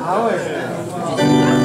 啊，喂。